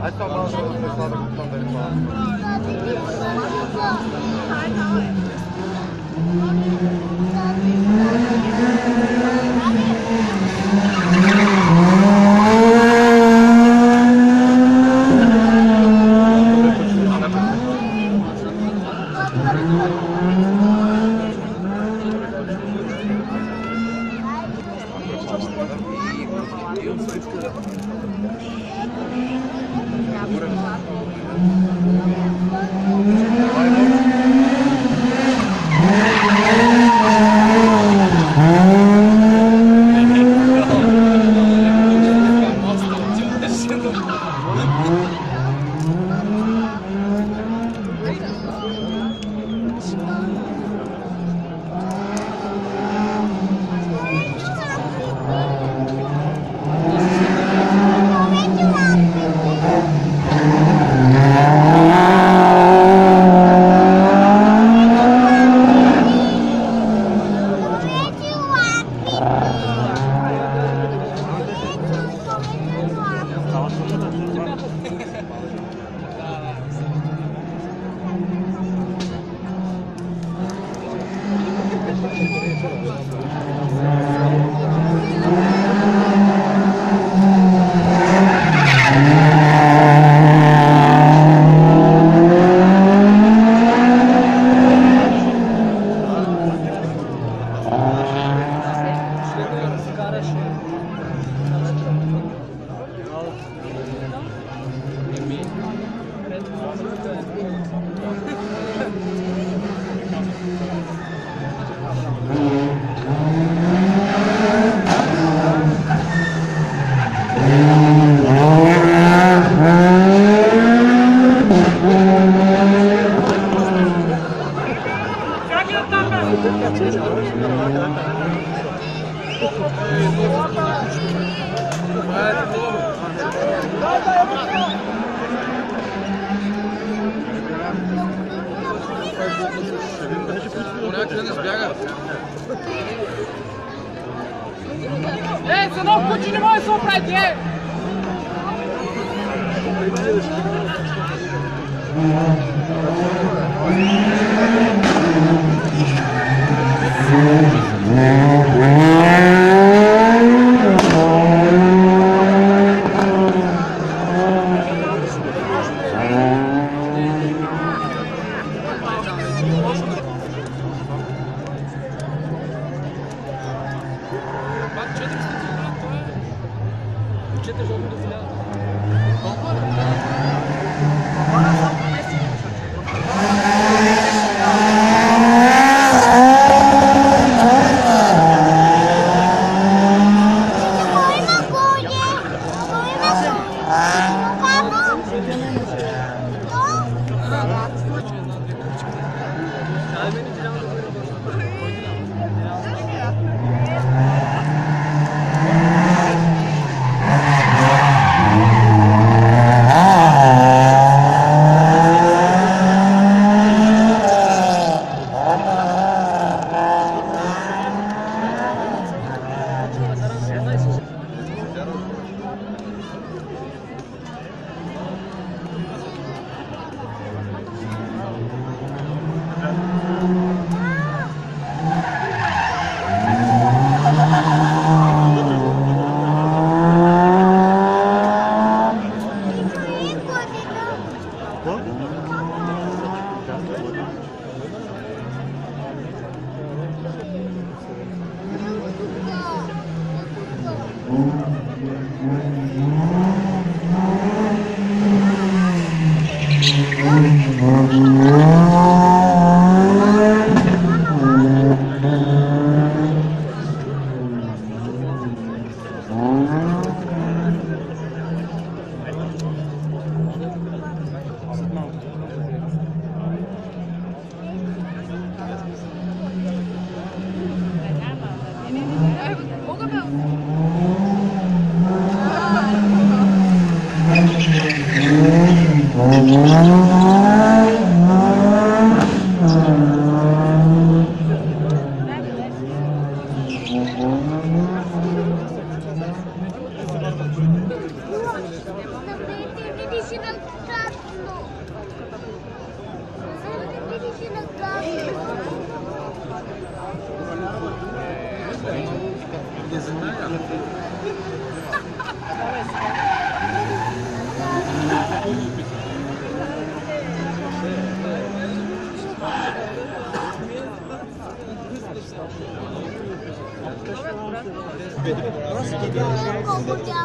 Vai tomar o pessoal da 감사합니다. Е, сынок, почти не можешь убрать, е! Yeah. 음. 坚果不加。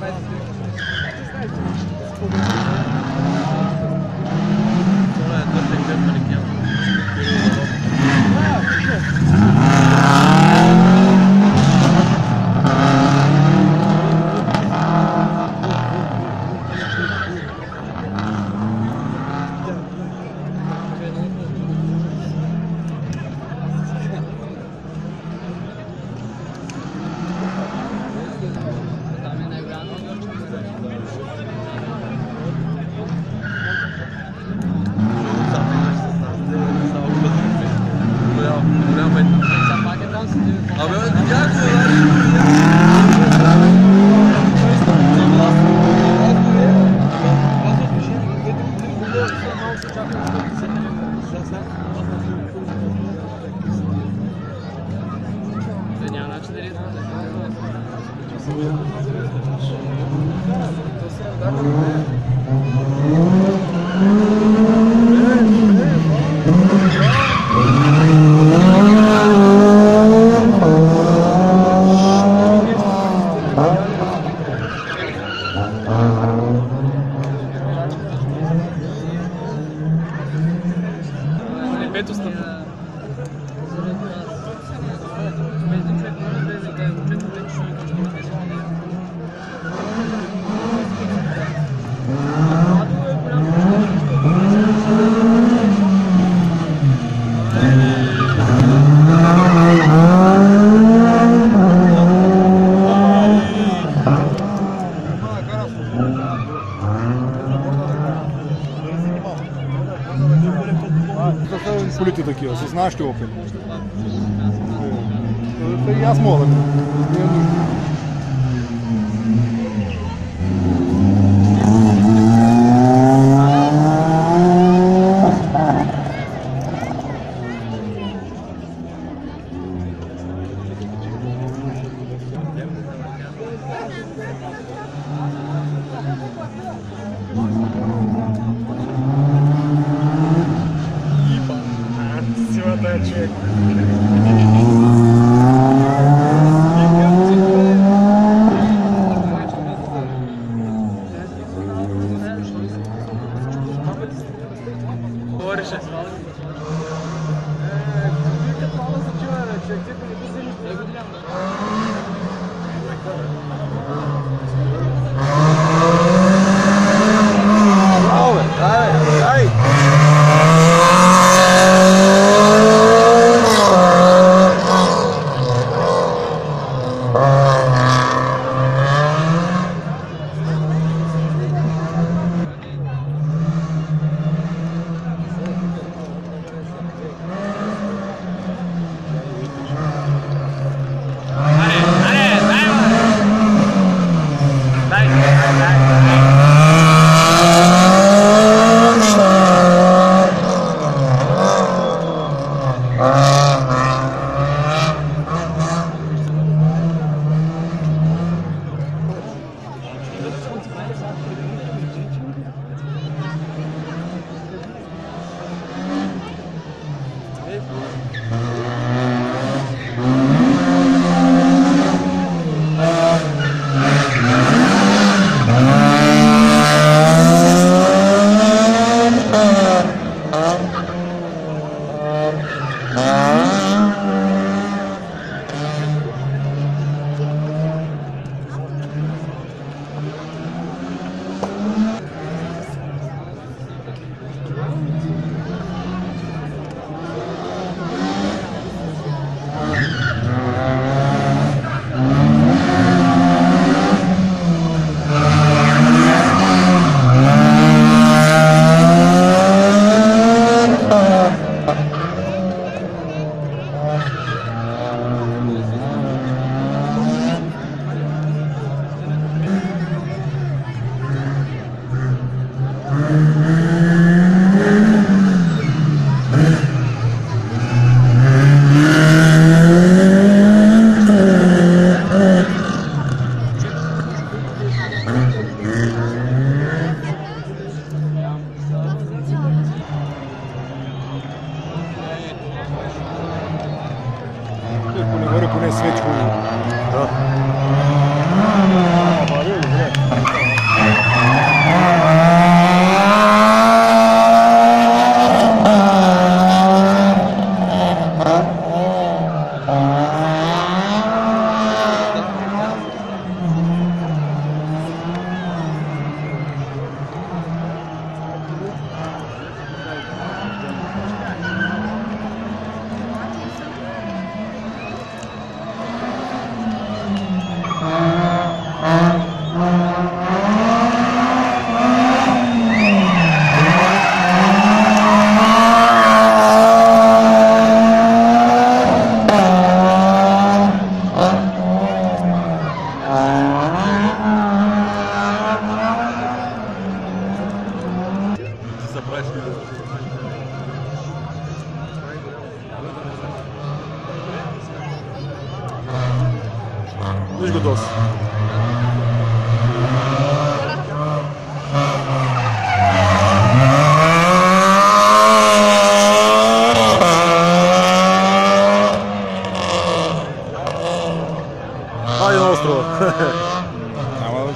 Thank you. Huh? Політи такі, знаєш, що опель. Я з молодим. Richard. на острова. Ама...